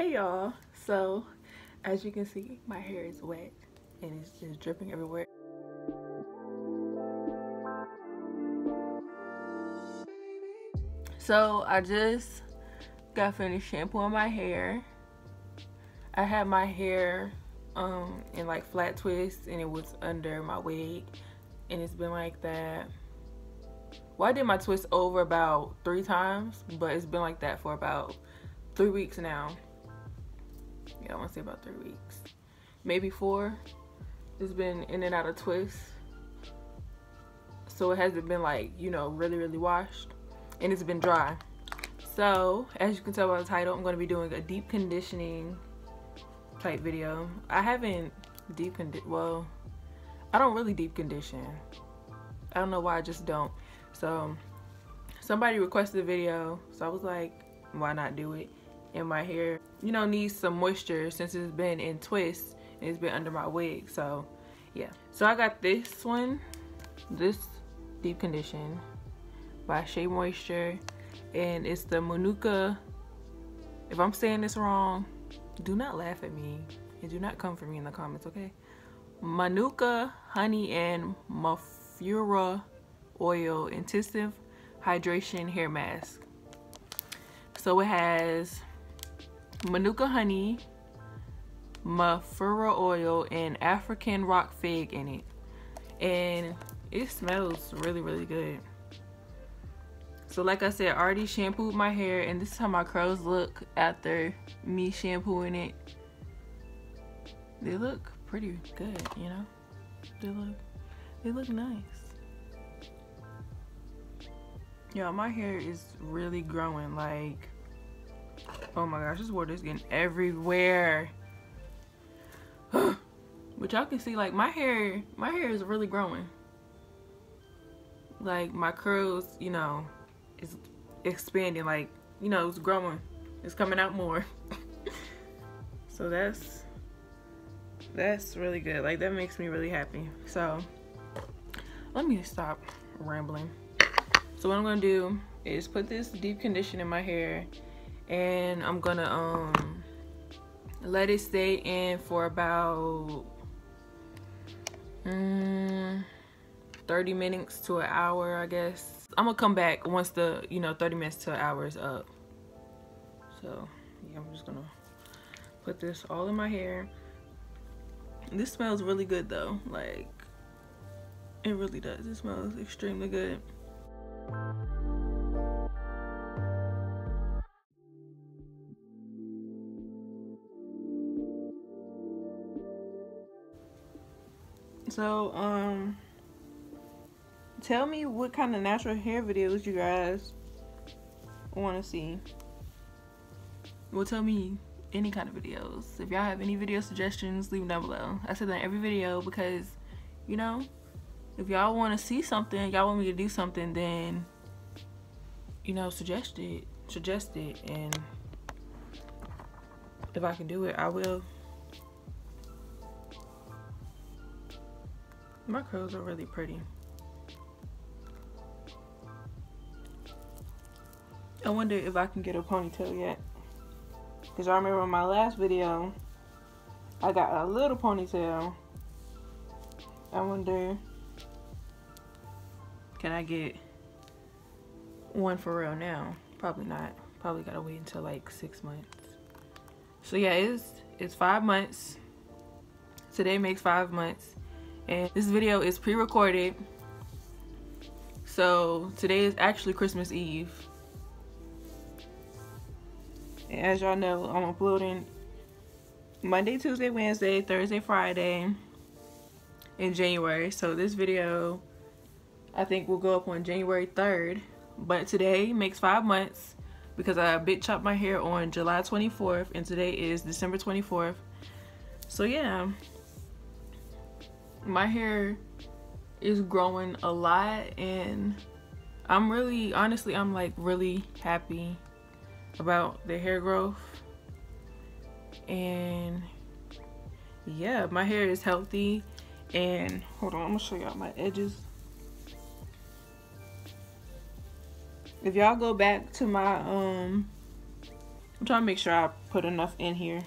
hey y'all. So as you can see my hair is wet and it's just dripping everywhere. So i just got finished shampooing my hair. I had my hair um in like flat twists and it was under my wig and it's been like that. Well i did my twist over about three times but it's been like that for about three weeks now yeah, I want to say about three weeks, maybe four. It's been in and out of twists. So it hasn't been like, you know, really, really washed. And it's been dry. So, as you can tell by the title, I'm going to be doing a deep conditioning type video. I haven't deep well, I don't really deep condition. I don't know why I just don't. So, somebody requested a video. So I was like, why not do it? And my hair. You know needs some moisture since it's been in twists and it's been under my wig so yeah. So I got this one this deep condition by Shea Moisture and it's the Manuka if I'm saying this wrong do not laugh at me and do not come for me in the comments okay? Manuka honey and Mafura oil intensive hydration hair mask. So it has Manuka honey, Mafura oil, and African rock fig in it. And it smells really, really good. So like I said, I already shampooed my hair and this is how my curls look after me shampooing it. They look pretty good, you know? They look, they look nice. Yeah, my hair is really growing like Oh my gosh, this water is getting everywhere. but y'all can see like my hair, my hair is really growing. Like my curls, you know, is expanding like, you know, it's growing. It's coming out more. so that's that's really good. Like that makes me really happy. So let me stop rambling. So what I'm gonna do is put this deep condition in my hair and I'm gonna um let it stay in for about um, 30 minutes to an hour I guess. I'm gonna come back once the you know 30 minutes to an hour is up. So yeah I'm just gonna put this all in my hair. This smells really good though. Like it really does. It smells extremely good So, um, tell me what kind of natural hair videos you guys want to see. Well, tell me any kind of videos. If y'all have any video suggestions, leave them down below. I said that in every video because, you know, if y'all want to see something, y'all want me to do something, then, you know, suggest it. Suggest it. And if I can do it, I will. My curls are really pretty. I wonder if I can get a ponytail yet. Because I remember in my last video, I got a little ponytail. I wonder, can I get one for real now? Probably not. Probably gotta wait until like six months. So yeah, it's, it's five months. Today makes five months and this video is pre-recorded. So today is actually Christmas Eve. And as y'all know I'm uploading Monday Tuesday Wednesday Thursday Friday in January. So this video I think will go up on January 3rd but today makes five months because I big chopped my hair on July 24th and today is December 24th so yeah my hair is growing a lot and I'm really honestly I'm like really happy about the hair growth and yeah my hair is healthy and hold on I'm gonna show y'all my edges if y'all go back to my um I'm trying to make sure I put enough in here.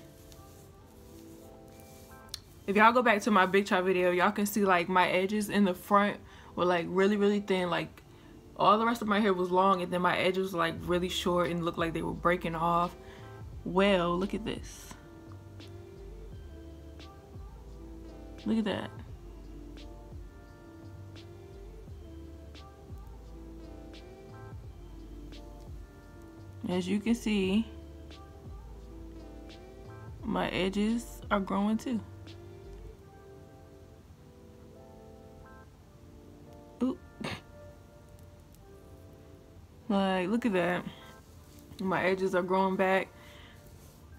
If y'all go back to my big chop video, y'all can see like my edges in the front were like really, really thin. Like all the rest of my hair was long and then my edges were like really short and looked like they were breaking off. Well, look at this. Look at that. As you can see, my edges are growing too. Like, look at that. My edges are growing back.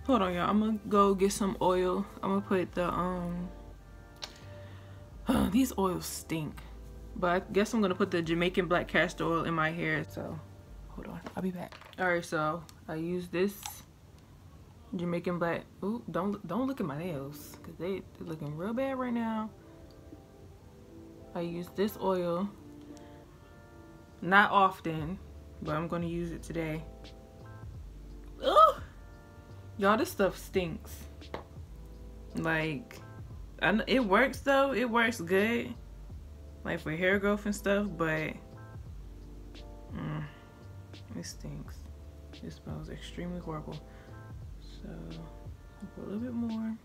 Hold on, y'all. I'm gonna go get some oil. I'm gonna put the, um, these oils stink. But I guess I'm gonna put the Jamaican black castor oil in my hair, so hold on. I'll be back. Alright, so I use this Jamaican black. Ooh, don't don't look at my nails because they they're looking real bad right now. I use this oil. Not often, but I'm gonna use it today. Oh, y'all, this stuff stinks. Like, I, it works though. It works good, like for hair growth and stuff. But mm, it stinks. It smells extremely horrible. So a little bit more.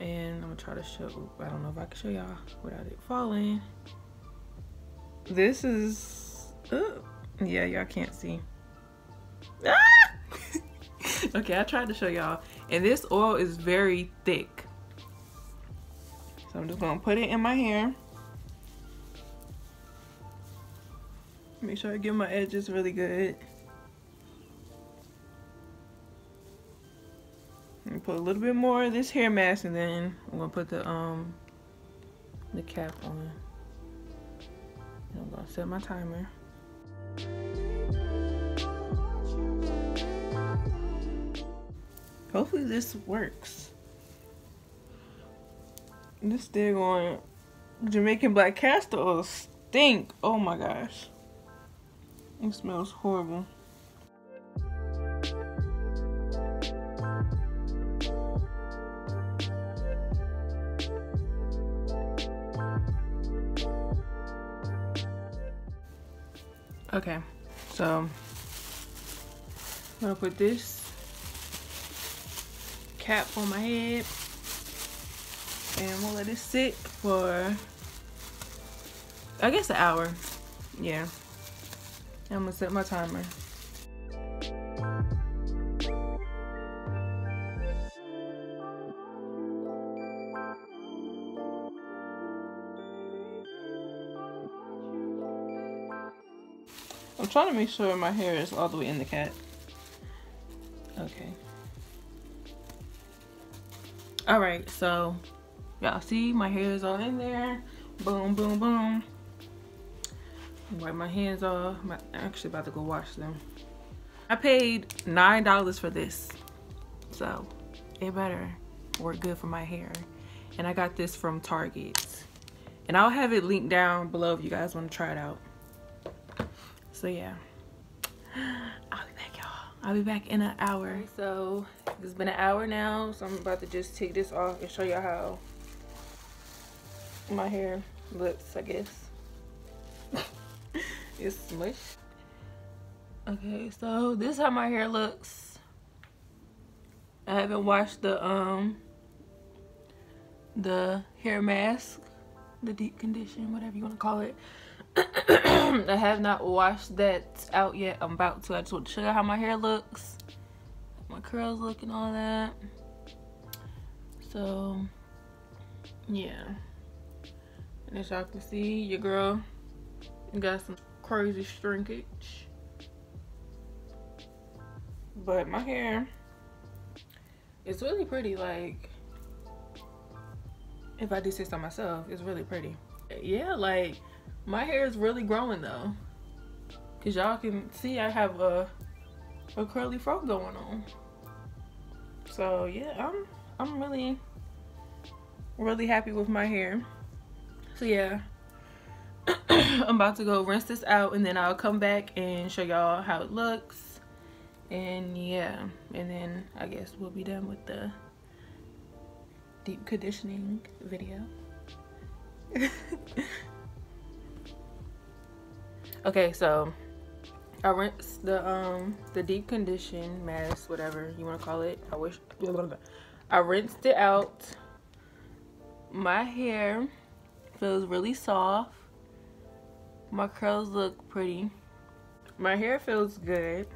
And I'm gonna try to show, I don't know if I can show y'all without it falling. This is, uh, yeah, y'all can't see. Ah! okay, I tried to show y'all. And this oil is very thick. So I'm just gonna put it in my hair. Make sure I get my edges really good. And put a little bit more of this hair mask and then I'm gonna put the um the cap on. And I'm gonna set my timer. Hopefully this works. This thing on Jamaican black castor oil stink. Oh my gosh. It smells horrible. Okay, so I'm gonna put this cap on my head and we'll let it sit for I guess an hour. Yeah. I'm gonna set my timer. I'm trying to make sure my hair is all the way in the cat. Okay. Alright, so y'all see my hair is all in there. Boom, boom, boom. Wipe my hands off. I'm actually about to go wash them. I paid $9 for this. So it better work good for my hair. And I got this from Target. And I'll have it linked down below if you guys want to try it out. So yeah. I'll be back y'all. I'll be back in an hour. So it's been an hour now. So I'm about to just take this off and show y'all how my hair looks, I guess. it's smushed. Okay, so this is how my hair looks. I haven't washed the um the hair mask, the deep condition, whatever you want to call it. I have not washed that out yet. I'm about to. I just want to show you how my hair looks. Curls look and all that. So, yeah. And as y'all can see, your girl got some crazy shrinkage. But my hair it's really pretty. Like, if I do say so myself, it's really pretty. Yeah, like my hair is really growing though. Cause y'all can see I have a a curly fro going on. So yeah, I'm I'm really really happy with my hair. So yeah. I'm about to go rinse this out and then I'll come back and show y'all how it looks and yeah and then I guess we'll be done with the deep conditioning video okay so I rinsed the um the deep condition mask whatever you want to call it. I wish I rinsed it out. My hair feels really soft. My curls look pretty. My hair feels good.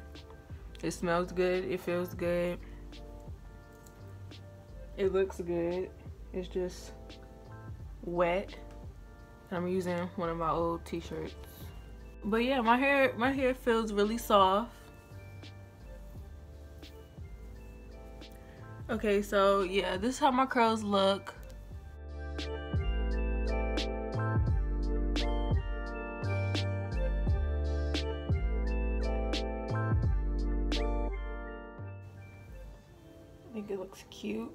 It smells good. It feels good. It looks good. It's just wet. I'm using one of my old t-shirts but yeah my hair my hair feels really soft. Okay so yeah this is how my curls look. I think it looks cute.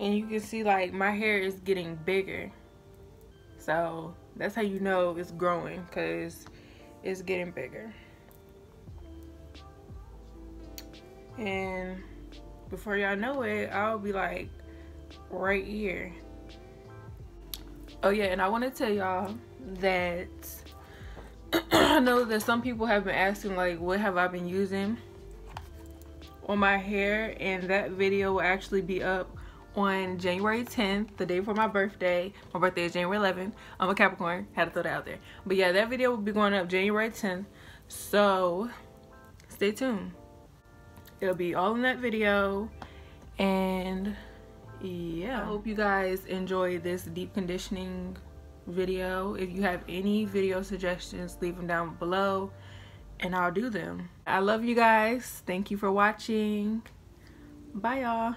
And you can see like my hair is getting bigger. So that's how you know it's growing because it's getting bigger. And before y'all know it I'll be like right here. Oh yeah and I want to tell y'all that I know that some people have been asking like what have I been using on my hair? And that video will actually be up on January 10th, the day before my birthday. My birthday is January 11th. I'm a Capricorn. Had to throw that out there. But yeah, that video will be going up January 10th. So stay tuned. It'll be all in that video. And yeah, I hope you guys enjoy this deep conditioning video. If you have any video suggestions, leave them down below and I'll do them. I love you guys. Thank you for watching. Bye y'all.